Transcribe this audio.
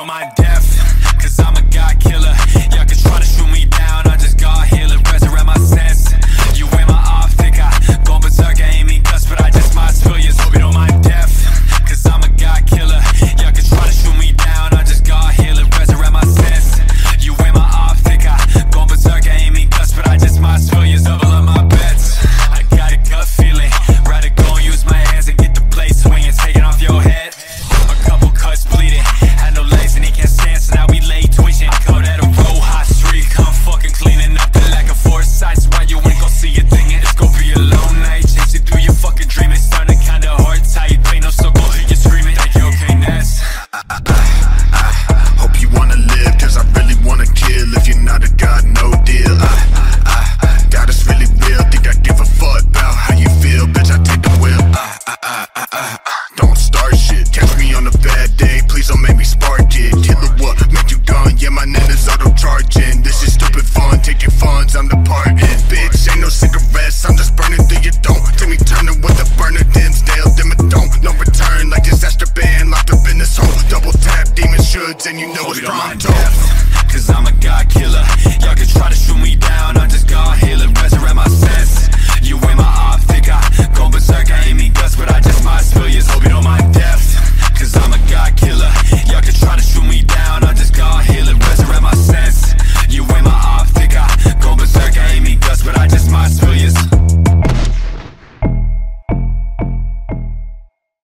on my death, cause I'm a god killer. I'm just burning through your dome. Timmy Turner with the burner, Dimmsdale, Dimmadome. No return like disaster band, locked up in this hole. Double tap, demon shoulds, and you know Hope it's pronto.